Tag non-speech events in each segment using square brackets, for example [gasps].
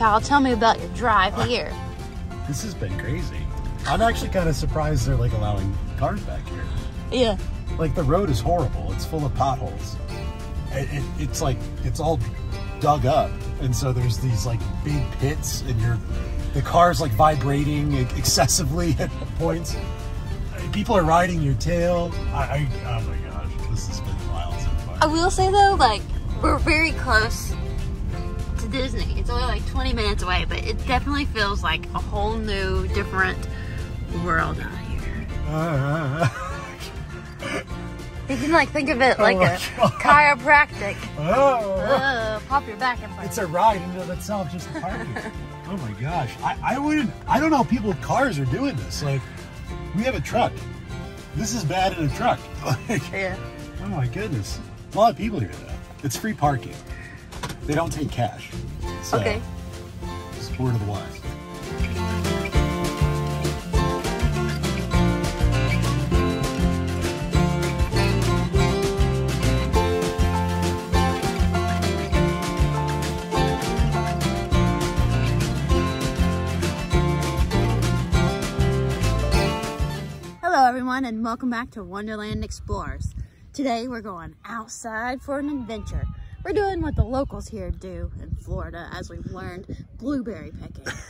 Kyle. Tell me about your drive here. This has been crazy. I'm actually kind of surprised they're like allowing cars back here. Yeah. Like the road is horrible. It's full of potholes. It, it, it's like it's all dug up, and so there's these like big pits, and you're the car's like vibrating excessively [laughs] at points. People are riding your tail. I, I oh my gosh, this has been wild so far. I will say though, like we're very close Disney. It's only like 20 minutes away, but it definitely feels like a whole new, different world out here. Uh, You can like think of it like Oh a God. chiropractic. oh. Pop your back and It's a ride in and of itself, just parking. oh my gosh. I, I wouldn't, I don't know how people with cars are doing this. Like, we have a truck. This is bad in a truck. [laughs] Like, Yeah. oh my goodness. A lot of people here though. It's free parking. They don't take cash. So, Okay. Just word of the wise. Hello, everyone, and welcome back to Wonderland Explorers. Today, we're going outside for an adventure. We're doing what the locals here do in Florida, as we've learned blueberry picking. [laughs]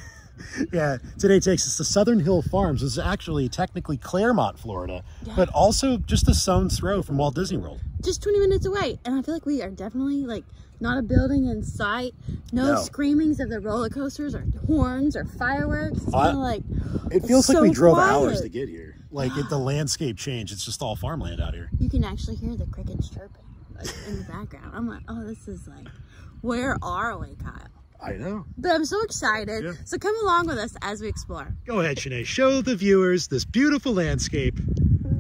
Yeah, today takes us to Southern Hill Farms. This is actually technically Clermont, Florida, Yeah. but also just a stone's throw from Walt Disney World. Just 20 minutes away, and I feel like we are definitely like not a building in sight. No, No. screamings of the roller coasters or horns or fireworks. It's I- like It feels like so we drove quiet. hours to get here. Like it, the [gasps] landscape changed. It's just all farmland out here. you can actually hear the crickets chirping like, in the background. I'm like, oh, this is like, where are we, Kyle? I know. But I'm so excited. Yeah. So come along with us as we explore. Go ahead, Shanae. Show the viewers this beautiful landscape,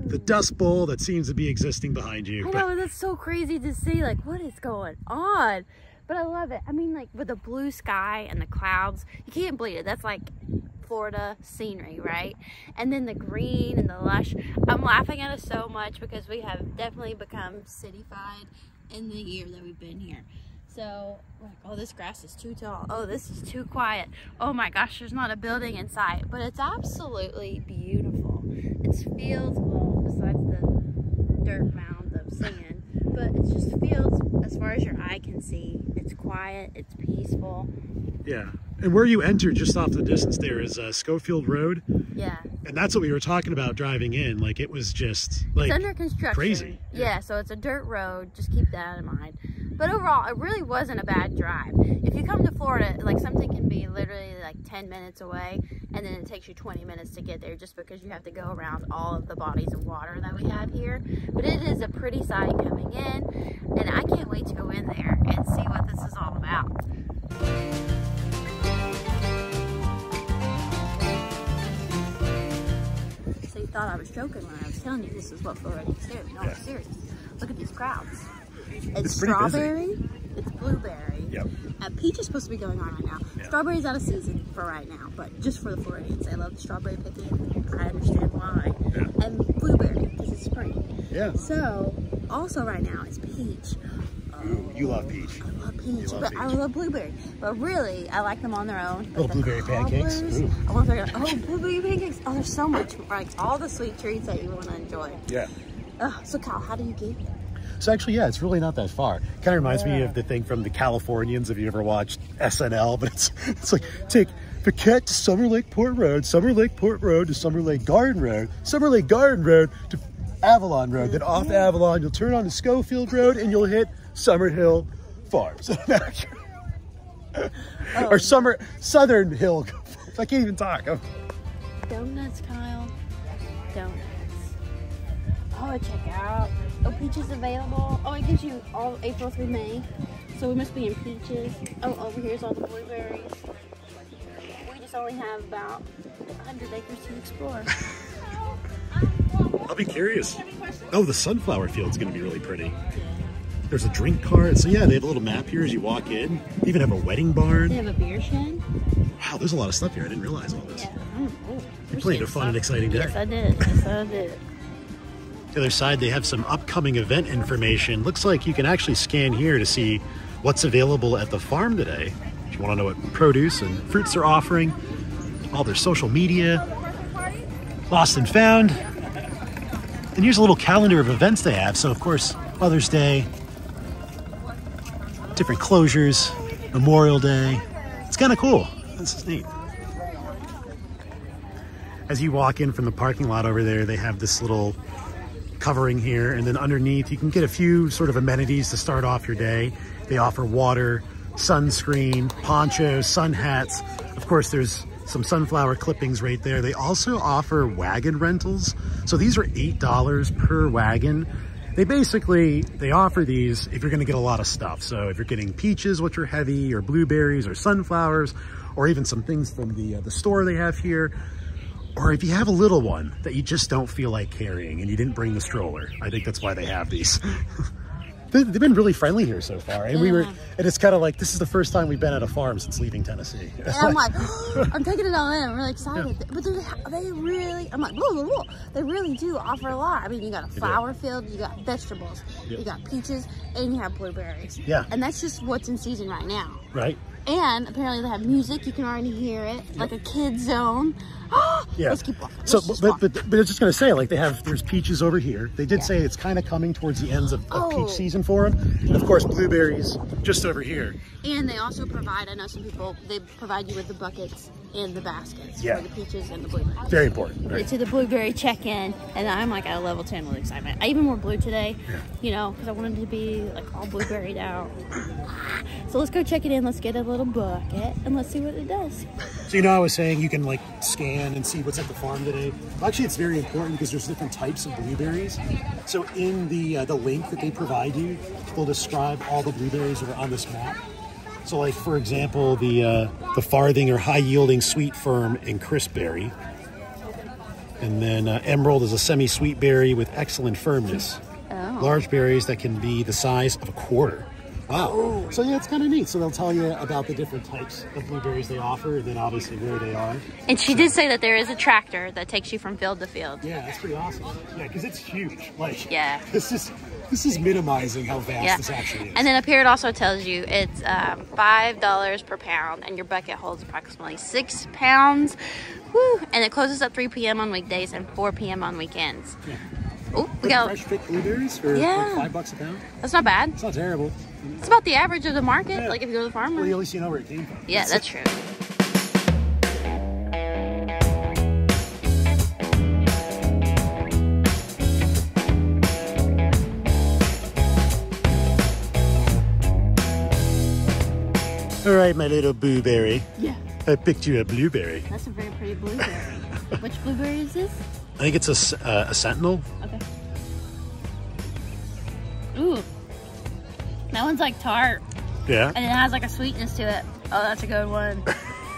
the Dust Bowl that seems to be existing behind you. I But know that's so crazy to see. Like, what is going on? But I love it. I mean, like with the blue sky and the clouds, you can't believe it. That's like Florida scenery, right? And then the green and the lush. I'm laughing at us so much because we have definitely become cityfied in the year that we've been here. So, like, oh, this grass is too tall. Oh, this is too quiet. Oh my gosh, there's not a building in sight. But it's absolutely beautiful. It's fields, well, besides the dirt mound of sand, but it's just fields as far as your eye can see. It's quiet, it's peaceful. yeah, and where you enter just off the distance there is uh, Schofield Road, Yeah. and that's what we were talking about driving in. Like it was just like it's under construction. crazy. Yeah. so it's a dirt road. Just keep that in mind. But overall, it really wasn't a bad drive. If you come to Florida, like something can be literally like 10 minutes away, and then it takes you 20 minutes to get there just because you have to go around all of the bodies of water that we have here. But it is a pretty sight coming in, and I can't wait to go in there and see what this is all about. So you thought I was joking when I was telling you this is what Floridians do. No, Yeah. I'm serious. Look at these crowds. It's, It's pretty busy. strawberry, it's blueberry. Yep. Uh, peach is supposed to be going on right now. Yeah. Strawberry's out of season for right now, but just for the Floridians. I love the strawberry picking. I understand why. Yeah. And blueberry, because it's spring. Yeah. So, also right now it's peach. Ooh, you love peach. I love peach, love but I love blueberry. But really, I like them on their own. Oh, but Little the blueberry pancakes? Ooh. I wonder if oh, blueberry pancakes. Oh, there's so much, like all the sweet treats that you want to enjoy. Yeah. Oh, so Kyle, how do you get there? So actually, yeah, it's really not that far. Kind of reminds me of the thing from the Californians. If you ever watched SNL, [laughs] but it's it's like take Paquette to Summer Lake Port Road, Summer Lake Port Road to Summer Lake Garden Road, Summer Lake Garden Road to Avalon Road. Then off Avalon, you'll turn on to Schofield Road and you'll hit Summer Hill Farms. [laughs] Oh. or Summer Southern Hill. I can't even talk. Oh, Donuts, Kyle. Donuts. Oh, check out. Oh, peaches available. Oh, it gives you all April through May. So we must be in peaches. Oh, over here's all the blueberries. We just only have about 100 acres to explore. [laughs] I'll be curious. Oh, the sunflower field's going to be really pretty. There's a drink cart. So yeah, they have a little map here as you walk in. They even have a wedding barn. They have a beer shed. Wow, there's a lot of stuff here. I didn't realize all this. Yeah. Oh, You played a fun and exciting day. Yes, I did. Yes, I did. The other side, they have some upcoming event information. Looks like you can actually scan here to see what's available at the farm today. If you want to know what produce and fruits they're offering, all their social media, lost and found. And here's a little calendar of events they have. So, of course, Mother's Day, different closures, Memorial Day. It's kind of cool. This is neat. As you walk in from the parking lot over there, they have this little covering here, and then underneath you can get a few sort of amenities to start off your day. They offer water, sunscreen, ponchos, sun hats. Of course, there's some sunflower clippings right there. They also offer wagon rentals. So these are $8 per wagon. They basically, they offer these if you're gonna get a lot of stuff. So if you're getting peaches, which are heavy, or blueberries, or sunflowers, or even some things from the, uh, the store they have here, or if you have a little one that you just don't feel like carrying and you didn't bring the stroller. I think that's why they have these. [laughs] They- They've been really friendly here so far. And we were, and it's kind of like, this is the first time we've been at a farm since leaving Tennessee. [laughs] And I'm like, I'm taking it all in. I'm really excited. But they, they really, I'm like, whoa, whoa, whoa. They really do offer a lot. I mean, you got a flower field, you got vegetables, you got peaches, and you have blueberries. Yeah. And that's just what's in season right now. right? And apparently they have music. You can already hear it, like a kid zone. [gasps] Yeah. Let's keep walking. So, Let's just but, walk. but, but I was just going to say, like, they have, there's peaches over here. They did Yeah. say it's kind of coming towards the ends of, of Oh. peach season for them. And of course, blueberries just over here. And they also provide, I know some people, they provide you with the buckets and the baskets Yeah. for the peaches and the blueberries. Very important. Right? to the blueberry check-in and I'm like at a level 10 with excitement. I even wore blue today, you know, because I wanted to be like all blueberried out. So let's go check it in. Let's get a little bucket and let's see what it does. So, you know, I was saying you can, like, scan and see what's at the farm today. Actually, it's very important because there's different types of blueberries. So, in the, uh, the link that they provide you, they'll describe all the blueberries that are on this map. So, like, for example, the, uh, the farthing or high yielding sweet firm and crisp berry. And then uh, emerald is a semi-sweet berry with excellent firmness. Oh. Large berries that can be the size of a quarter. Wow. So yeah, it's kind of neat. So they'll tell you about the different types of blueberries they offer, and then obviously where they are. And she did say that there is a tractor that takes you from field to field. Yeah, that's pretty awesome. Yeah, because it's huge. Like Yeah. [laughs] this is this is minimizing how vast Yeah. this actually is. And then up here it also tells you it's um, $5 per pound and your bucket holds approximately six pounds. Woo! And it closes at 3 p.m. on weekdays and 4 p.m. on weekends. Yeah. Oh, we got, fresh picked blueberries for Yeah. like five bucks a pound. that's not bad. It's not terrible. It's about the average of the market, Yeah. like if you go to the farmer. Well, at least you know where it came from. Yeah, that's true. All right, my little blueberry. Yeah, I picked you a blueberry. that's a very pretty blueberry. [laughs] Which blueberry is this? I think it's a, uh, a sentinel. Okay. Ooh, that one's like tart, Yeah. and it has like a sweetness to it. Oh, that's a good one.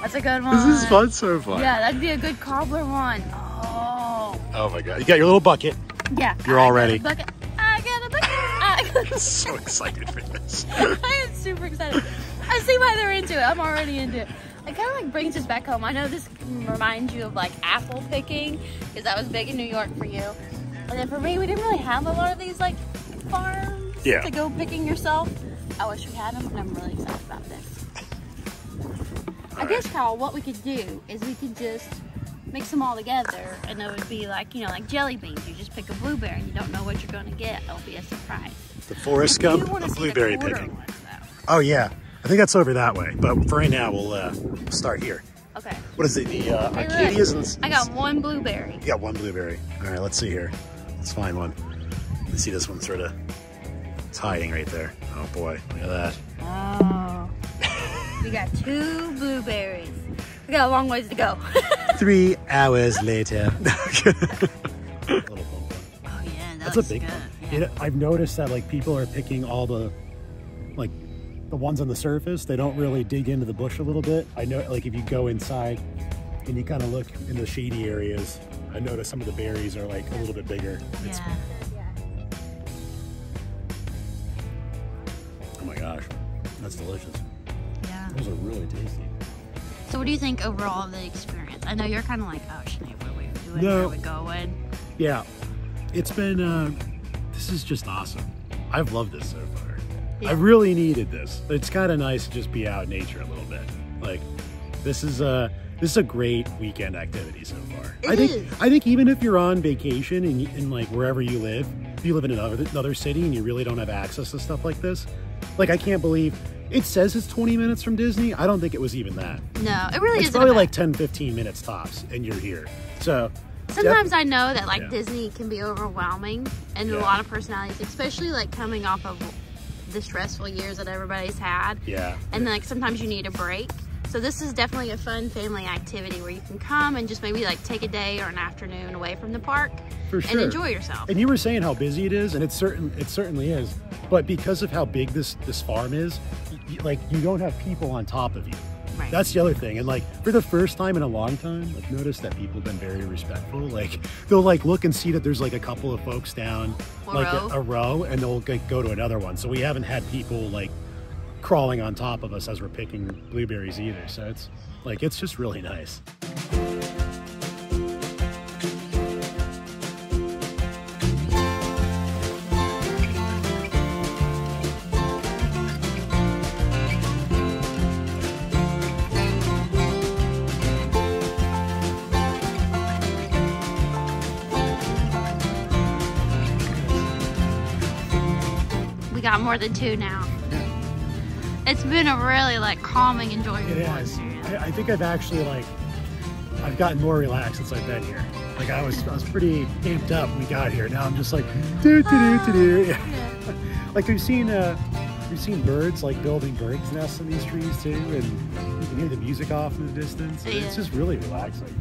That's a good one. [laughs] This is fun so far. Yeah, that'd be a good cobbler one. Oh, Oh my god. You got your little bucket. yeah. You're I all got a ready. bucket. I got a bucket. I got a [laughs] so excited for this. [laughs] I am super excited. I see why they're into it. I'm already into it. It kind of like brings us back home. I know this reminds you of like apple picking because that was big in New York for you. And then for me, we didn't really have a lot of these like farms Yeah. to go picking yourself. I wish we had them, and I'm really excited about this. I guess, Kyle, what we could do is we could just mix them all together, and it would be like you know, like jelly beans. You just pick a blueberry, and you don't know what you're going to get. It'll be a surprise. The Forrest Gump of blueberry picking. though. Oh yeah. I think that's over that way. But for right now, we'll uh, start here. Okay. What is it? The uh, Hey, look, Arcadias and I got one blueberry. You got one blueberry. All right, let's see here. Let's find one. Let's see this one sort of. It's hiding right there. Oh boy, look at that. Oh. we got two blueberries. We got a long ways to go. [laughs] Three hours later. [laughs] [laughs] Oh yeah, That's a big one. You know, I've noticed that like people are picking all the, like, the ones on the surface. They don't really dig into the bush a little bit. I know, like, if you go inside and you kind of look in the shady areas, I notice some of the berries are like a little bit bigger. Yeah. oh that's delicious. Yeah. Those are really tasty. So what do you think overall of the experience? I know you're kind of like, oh, Sinead, what are we doing? No. Where are we going? Yeah, it's been. Uh, this is just awesome. I've loved this so far. I really needed this. It's kind of nice to just be out in nature a little bit. Like, this is a this is a great weekend activity so far. It I think is. I think even if you're on vacation and, and like wherever you live, if you live in another another city and you really don't have access to stuff like this, like I can't believe it says it's 20 minutes from Disney. I don't think it was even that. No, it really It's isn't. probably about- like 10, 15 minutes tops, and you're here. So Sometimes I know that like Yeah. Disney can be overwhelming and a lot of personalities, especially like coming off of the stressful years that everybody's had. yeah, And like sometimes you need a break. So this is definitely a fun family activity where you can come and just maybe like take a day or an afternoon away from the park for and enjoy yourself. And you were saying how busy it is, and it certain it certainly is. But because of how big this this farm is, like you don't have people on top of you. Right. That's the other thing. And like for the first time in a long time, I've noticed that people have been very respectful. Like they'll like look and see that there's like a couple of folks down A like row. A, a row, and they'll like, go to another one. So we haven't had people like crawling on top of us as we're picking blueberries either. So it's like it's just really nice. More than two now. It's been a really like calming, enjoyable It has. experience. I, I think I've actually like I've gotten more relaxed since I've been here. Like I was I was pretty amped up when we got here. Now I'm just like do do do do do. [laughs] Like we've seen uh we've seen birds like building birds nests in these trees too, and you can hear the music off in the distance. Yeah. It's just really relaxing.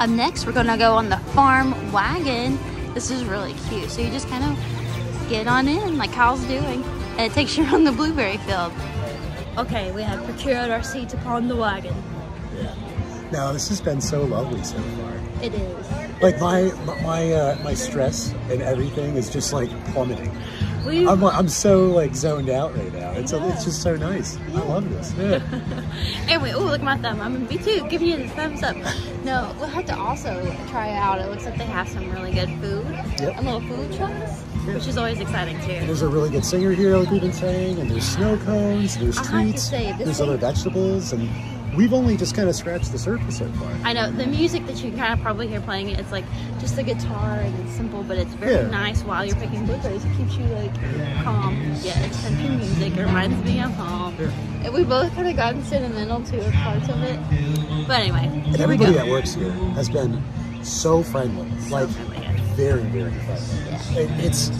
Up next, we're gonna go on the farm wagon. This is really cute. So you just kind of get on in, like Kyle's doing, and it takes you [laughs] around the blueberry field. Okay, we have procured our seats upon the wagon. Yeah. Now this has been so lovely so far. It is. Like my my uh, my stress and everything is just like plummeting. We I'm I'm so like zoned out right now. It's it's just so nice. I love this. Yeah. [laughs] Anyway, oh look at my thumb. I'm in B2, giving you the thumbs up. No, we'll have to also try it out. It looks like they have some really good food Yep. and little food trucks, which is always exciting too. There's a really good singer here, like we've been saying, and there's snow cones, there's I have to treats, say, there's thing- other vegetables, and we've only just kind of scratched the surface so far. I know the music that you kind of probably hear playing. It's like just a guitar and it's simple, but it's very Yeah. nice while you're picking blueberries. It keeps you like calm. Yeah, it's country music. It reminds me of home. And we both kind of gotten sentimental to a parts of it. But anyway, And everybody that works here has been so friendly, like friendly, yeah. very, very friendly. It, it's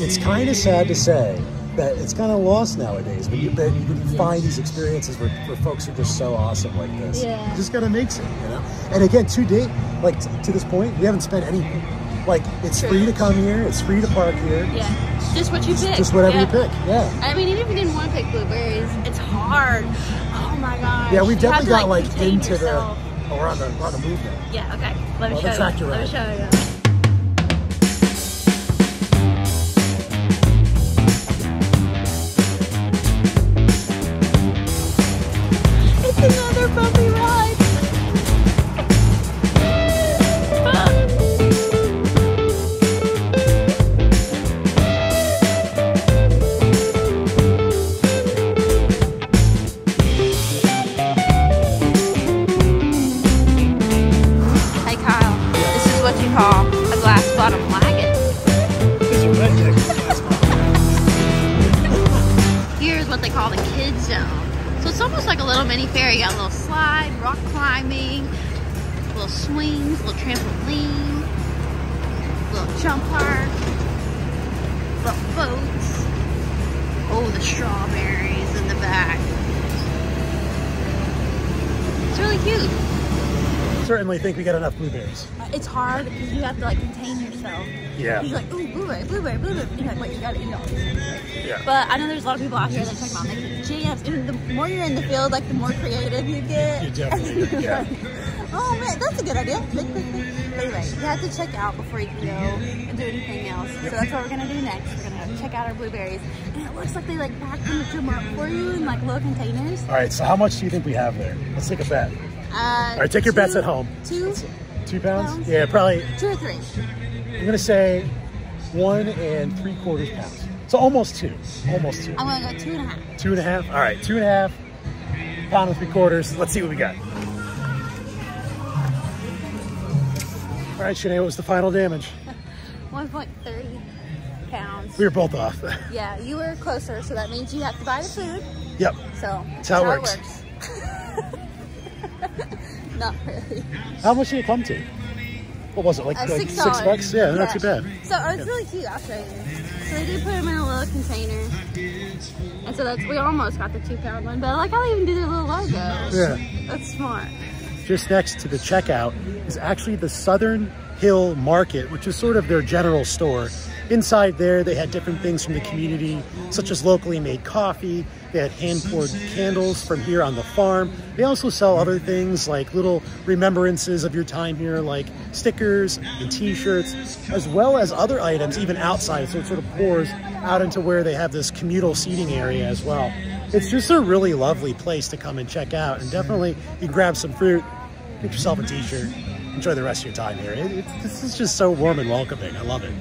it's kind of sad to say that it's kind of lost nowadays, but you, but you find these experiences where, where folks are just so awesome like this. Yeah. You just gotta mix it, you know. And again, to date, like t- to this point, we haven't spent any. Like it's True. free to come here, it's free to park here. Yeah, just what you pick. Just whatever yeah. you pick. Yeah. I mean, even if you didn't want to pick blueberries, it's hard. Oh my gosh. Yeah, have definitely to, got like contain into yourself. the. Oh, we're on the we're on the move now. Yeah. Okay. Let me Oh, show you. Let me show you. Slide, rock climbing, little swings, little trampoline, little jump park, little boats. Oh, the strawberries in the back. It's really cute. Certainly think we got enough blueberries. Uh, it's hard because you have to like contain yourself. Yeah. You're like, ooh, blueberry, blueberry, blueberry. You're like, wait, you gotta eat all these. Yeah. But I know there's a lot of people out here that talk about making jams. And the more you're in the field, like the more creative you get. You definitely yeah. [laughs] oh man, that's a good idea. Make, make, make. Anyway, you have to check out before you can go and do anything else. So that's what we're gonna do next. We're gonna check out our blueberries. And it looks like they like pack them up for you in like little containers. All right, so how much do you think we have there? Let's take a bet. Uh, All right, take your bets at home. Two, Two pounds? Pounds? Yeah, probably. two or three. I'm gonna say one and three quarters pounds. So almost two. Almost two. I'm gonna go two and a half. Two and a half. All right, two and a half. Pound and three quarters. Let's see what we got. All right, Shanae, what was the final damage? [laughs] 1.30 pounds. We were both off. Yeah, you were closer, so that means you have to buy the food. yep. So That's how it works. [laughs] Not really. How much did it come to? What was it, like, Uh, like six six bucks? Yeah, not too bad. So oh, it's really cute. I'll show you. So they did put them in a little container, and so that's we almost got the two pound one. But I like how they even do their little logo. Yeah. That's smart. just next to the checkout is actually the Southern Hill Market, which is sort of their general store. Inside there, they had different things from the community, such as locally made coffee. They had hand poured candles from here on the farm. They also sell other things like little remembrances of your time here, like stickers and t-shirts, as well as other items even outside. So it sort of pours out into where they have this communal seating area as well. It's just a really lovely place to come and check out. And definitely you grab some fruit, get yourself a t-shirt, enjoy the rest of your time here. It, it, this is just so warm and welcoming. I love it.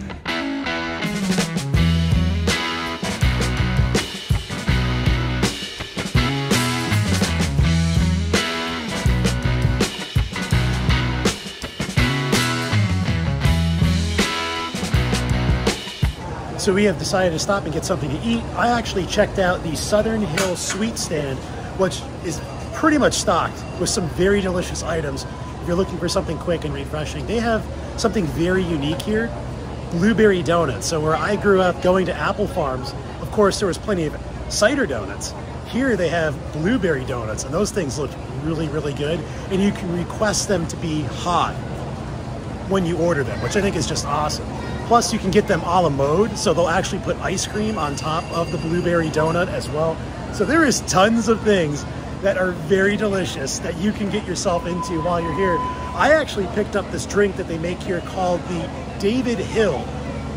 So we have decided to stop and get something to eat. I actually checked out the Southern Hill Sweet Stand, which is pretty much stocked with some very delicious items. If you're looking for something quick and refreshing, they have something very unique here, blueberry donuts. So where I grew up going to apple farms, of course there was plenty of cider donuts. Here they have blueberry donuts, and those things look really, really good. And you can request them to be hot when you order them, which I think is just awesome. Plus, you can get them a la mode, so they'll actually put ice cream on top of the blueberry donut as well. So there is tons of things that are very delicious that you can get yourself into while you're here. I actually picked up this drink that they make here called the David Hill.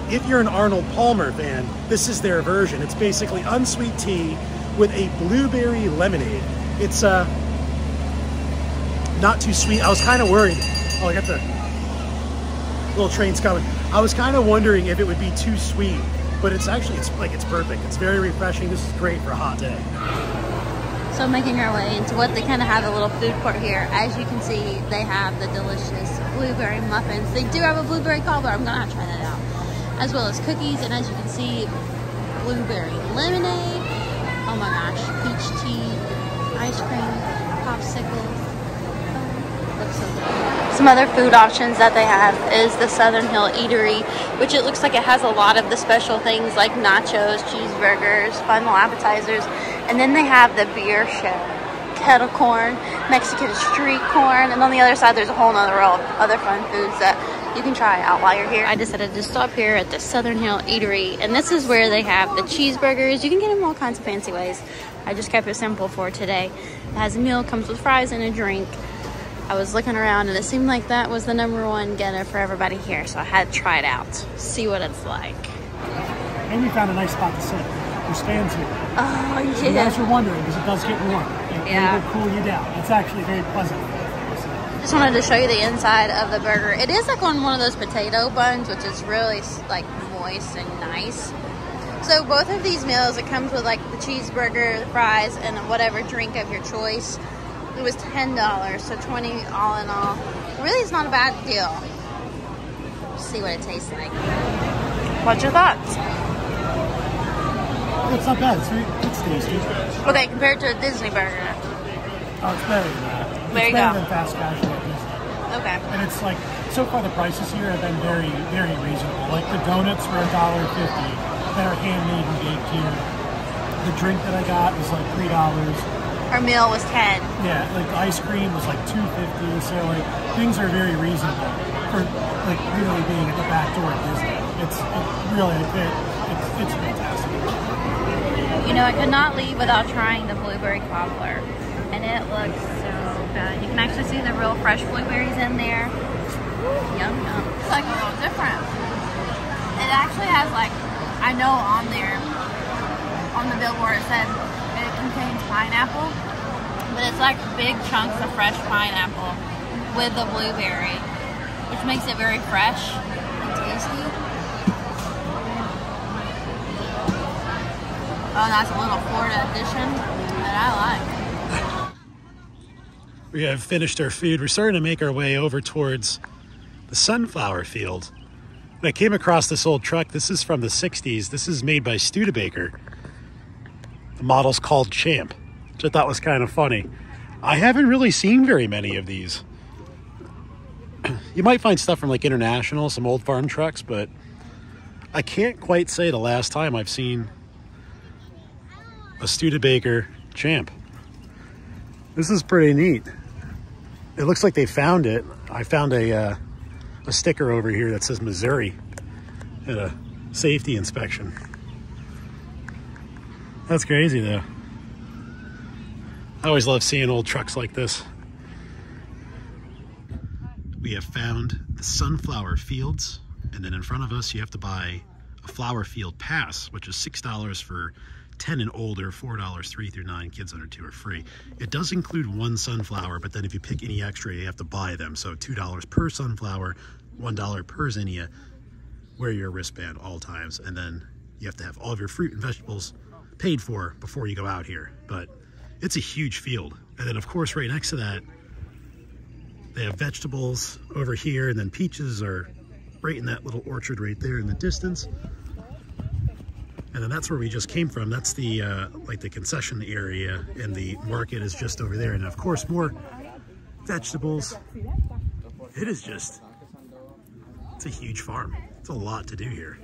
If you're an Arnold Palmer fan, this is their version. It's basically unsweet tea with a blueberry lemonade. It's uh, not too sweet. I was kind of worried. Oh, I got the little train's coming. I was kind of wondering if it would be too sweet, but it's actually, it's like, it's perfect. It's very refreshing. This is great for a hot day. So making our way into what they kind of have a little food court here. As you can see, they have the delicious blueberry muffins. They do have a blueberry cobbler. I'm gonna try that out. As well as cookies, and as you can see, blueberry lemonade. Oh my gosh, peach tea, ice cream, popsicles. Oh, looks so good. Some other food options that they have is the Southern Hill Eatery, which it looks like it has a lot of the special things like nachos, cheeseburgers, fun little appetizers, and then they have the beer shed, kettle corn, Mexican street corn, and on the other side there's a whole nother row of other fun foods that you can try out while you're here. I decided to stop here at the Southern Hill Eatery, and this is where they have the cheeseburgers. You can get them all kinds of fancy ways. I just kept it simple for today. It has a meal, comes with fries and a drink. I was looking around and it seemed like that was the number one getter for everybody here, so I had to try it out, see what it's like. And we found a nice spot to sit. There's fans here. Oh, yeah. You guys were wondering because it does get warm. It Yeah. will cool you down. It's actually very pleasant. Just wanted to show you the inside of the burger. It is like on one of those potato buns, which is really like moist and nice. So both of these meals, it comes with like the cheeseburger, the fries, and whatever drink of your choice. It was ten dollars, so twenty all in all. Really, it's not a bad deal. See what it tastes like. What's your thoughts? It's not bad. It's, very, it's tasty. Okay, compared to a Disney burger. Oh, it's better than that. There it's you better go. than fast casual. Okay. And it's like, so far the prices here have been very, very reasonable. Like the donuts were $1.50 that are handmade and baked here. The drink that I got was like $3. Her meal was 10. Yeah, like ice cream was like two fifty. So like things are very reasonable for like really being at the back door of Disney. It's it really it, it's it's fantastic. You know, I could not leave without trying the blueberry cobbler. And it looks so good. You can actually see the real fresh blueberries in there. Yum, yum. It's like a little different. It actually has like, I know on there, on the billboard it said contains pineapple. But it's like big chunks of fresh pineapple with the blueberry, which makes it very fresh and tasty. Oh, that's a little Florida edition that I like. We have finished our food. We're starting to make our way over towards the sunflower field. And I came across this old truck. This is from the 60s. This is made by Studebaker. The model's called Champ, which I thought was kind of funny. I haven't really seen very many of these. [clears throat] You might find stuff from like International, some old farm trucks, but I can't quite say the last time I've seen a Studebaker Champ. This is pretty neat. It looks like they found it. I found a uh, a sticker over here that says Missouri at a safety inspection. That's crazy though. I always love seeing old trucks like this. We have found the sunflower fields, and then in front of us you have to buy a flower field pass, which is $6 for 10 and older, $4, 3 through 9, kids under 2 are free. It does include one sunflower, but then if you pick any extra, you have to buy them. So $2 per sunflower, $1 per zinnia. Wear your wristband all times, and then you have to have all of your fruit and vegetables paid for before you go out here. But it's a huge field. And then of course, right next to that, they have vegetables over here, and then peaches are right in that little orchard right there in the distance. And then that's where we just came from. That's the uh, like the concession area, and the market is just over there. And of course, more vegetables. It is just, it's a huge farm. It's a lot to do here.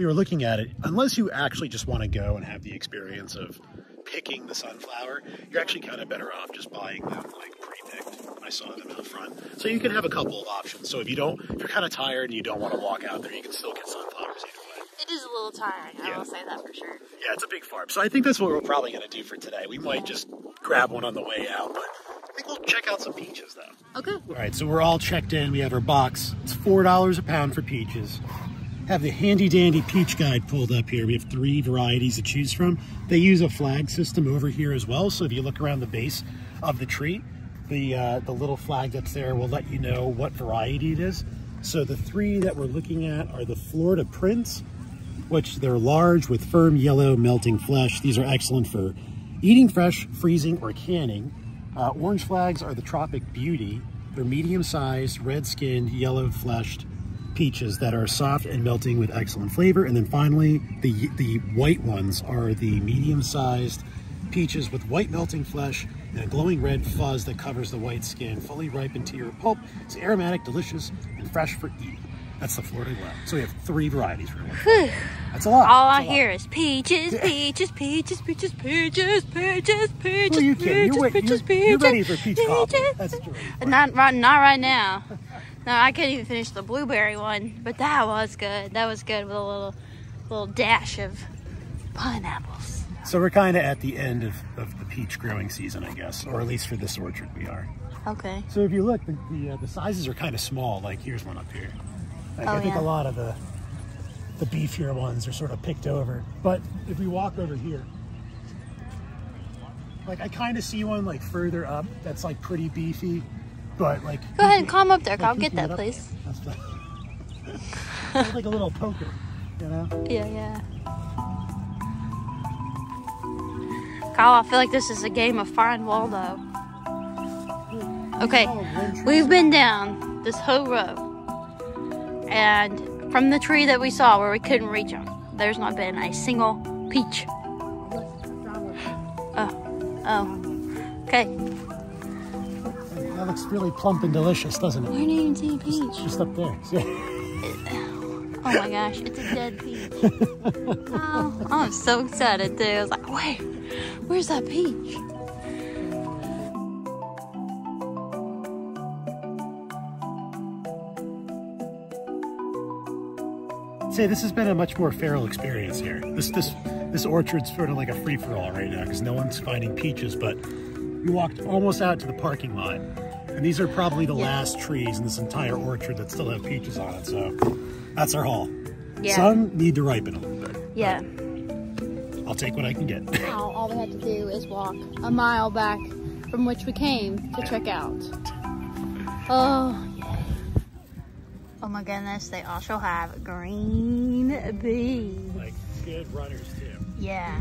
We were looking at it. Unless you actually just want to go and have the experience of picking the sunflower, you're actually kind of better off just buying them like pre-picked. I saw them out front. So you can have a couple of options. So if you don't, if you're kind of tired and you don't want to walk out there, you can still get sunflowers either way. It is a little tiring, yeah. I will say that for sure. Yeah, it's a big farm. So I think that's what we're probably going to do for today. We might just grab one on the way out, but I think we'll check out some peaches though. Okay. All right, so we're all checked in. We have our box. It's $4 a pound for peaches. Have the handy dandy peach guide pulled up here. We have three varieties to choose from. They use a flag system over here as well. So if you look around the base of the tree, the, uh, the little flag that's there will let you know what variety it is. So the three that we're looking at are the Florida Prince, which they're large with firm yellow melting flesh. These are excellent for eating fresh, freezing, or canning. Uh, orange flags are the Tropic Beauty. They're medium-sized, red-skinned, yellow-fleshed peaches that are soft and melting with excellent flavor. And then finally, the, the white ones are the medium-sized peaches with white melting flesh and a glowing red fuzz that covers the white skin, fully ripened to your pulp. It's aromatic, delicious, and fresh for eating. That's the Florida Glow. So we have three varieties for one. That's a lot. All That's I lot. hear is peaches, peaches, peaches, peaches, peaches, peaches, peaches, are you peaches, You're, peaches, you're, you're peaches, ready for peach peaches. That's true. Not right, not right now. [laughs] No, I couldn't even finish the blueberry one, but that was good. That was good with a little, little dash of pineapples. So we're kind of at the end of, of the peach growing season, I guess, or at least for this orchard we are. Okay. So if you look, the the, uh, the sizes are kind of small. Like here's one up here. Like, Oh, I think yeah. a lot of the the beefier ones are sort of picked over. But if we walk over here, like I kind of see one like further up that's like pretty beefy, but like Go ahead and climb up there. like, I'll get that, please. That's. [laughs] It's like a little poker, you know. Yeah, yeah. Kyle, I feel like this is a game of Find Waldo. Okay, we've been down this whole row, and from the tree that we saw where we couldn't reach them, there's not been a single peach. Oh, oh, okay looks really plump and delicious, doesn't it? You didn't even see a peach. It's just up there. [laughs] oh my gosh, it's a dead peach. oh, I'm so excited too. I was like, wait, where's that peach? Say this has been a much more feral experience here. This this this orchard's sort of like a free-for-all right now because no one's finding peaches, but we walked almost out to the parking lot and these are probably the Yeah. last trees in this entire orchard that still have peaches on it. So that's our haul. Yeah. Some need to ripen a little bit. Yeah. I'll take what I can get. [laughs] Now all we have to do is walk a mile back from which we came to check out. Oh. Oh my goodness, they also have green beans. like good runners too. Yeah.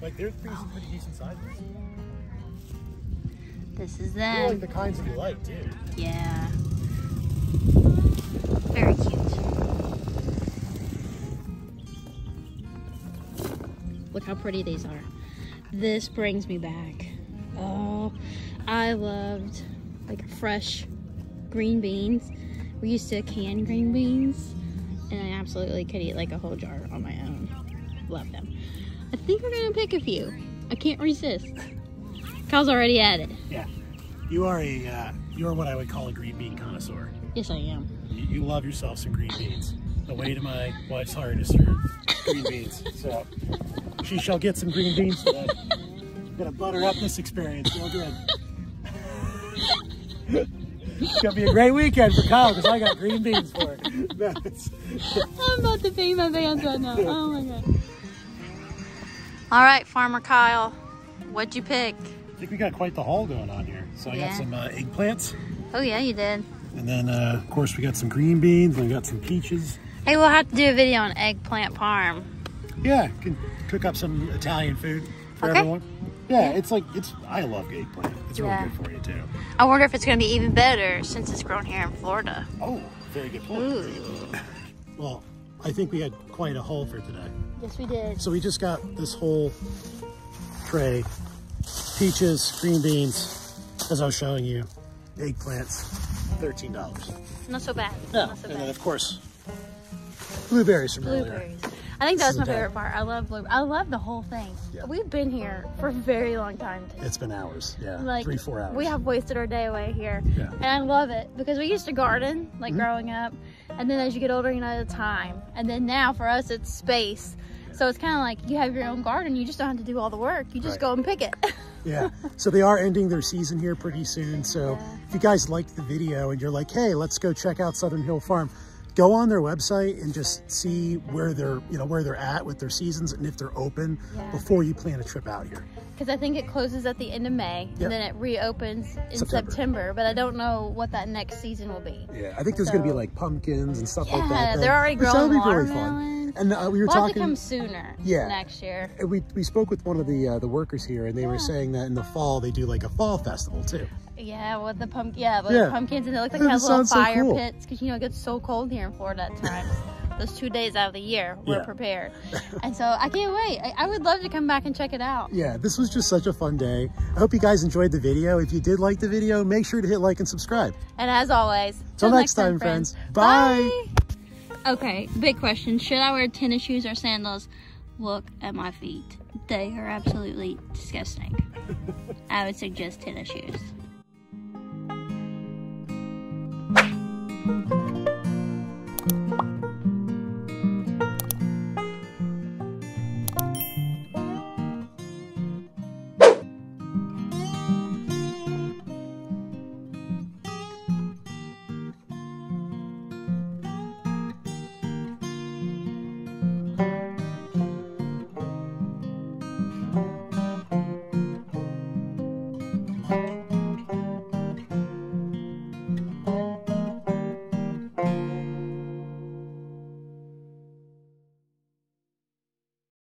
Like they're pretty, pretty decent sizes. This is They're like them. the kinds that you like too. Yeah. Very cute. Look how pretty these are. This brings me back. Oh, I loved like fresh green beans. We used to can green beans and I absolutely could eat like a whole jar on my own. Love them. I think we're gonna pick a few. I can't resist. Kyle's already at it. Yeah. You are a uh, you are what I would call a green bean connoisseur. Yes, I am. You, you love yourself some green beans. The way to my wife's heart is through green beans. So she shall get some green beans today. I'm Gonna butter up this experience real good. it's gonna be a great weekend for Kyle because I got green beans for it. No, it's- I'm about to pee my pants right now. Oh my god. All right, Farmer Kyle, what'd you pick? I think we got quite the haul going on here. So I Yeah. got some uh, eggplants, Oh yeah, you did. and then uh, of course we got some green beans, and we got some peaches. Hey, we'll have to do a video on eggplant parm. Yeah, can cook up some Italian food for Okay. everyone. Yeah, it's like it's. I love eggplant. It's really good for you too. I wonder if it's gonna be even better since it's grown here in Florida. Oh, very good point. Ooh. [laughs] Well, I think we had quite a haul for today. Yes, we did. So we just got this whole tray: peaches, green beans, as I was showing you, eggplants, thirteen dollars. Not so bad. Yeah, Not so and then of course, blueberries from earlier. Blueberries. I think that's This my favorite part. I love blueberries. I love the whole thing. Yeah. We've been here for a very long time. Too. It's been hours. Yeah, like three, four hours. we have wasted our day away here Yeah. and i love it because we used to garden like Mm-hmm. growing up and then as you get older you know the time and then now for us it's space so it's kind of like you have your own garden you just don't have to do all the work you just Right. go and pick it [laughs] Yeah. So they are ending their season here pretty soon. So Yeah. if you guys liked the video and you're like, hey, let's go check out Southern Hill Farm, go on their website and just see where they're, you know, where they're at with their seasons and if they're open Yeah. before you plan a trip out here. because i think it closes at the end of may Yep. and then it reopens in September. september. but i don't know what that next season will be Yeah. I think there's going to be like pumpkins and stuff like that. then, they're already growing be really fun. watermelon. And uh, we were we'll have to talking. come sooner Yeah. next year and We, we spoke with one of the uh, the workers here, and they were saying that in the fall they do like a fall festival too. yeah with the pumpkin yeah with Yeah. the pumpkins and it looks like it has little sounds so fire cool. pits because you know it gets so cold here in florida at times [laughs] those two days out of the year we're Yeah. prepared [laughs] and so i can't wait I, I would love to come back and check it out Yeah, this was just such a fun day. I hope you guys enjoyed the video. If you did like the video, make sure to hit like and subscribe. and as always Till next time, friends. Bye. Okay big question. Should i wear tennis shoes or sandals? Look at my feet. They are absolutely disgusting. [laughs] I would suggest tennis shoes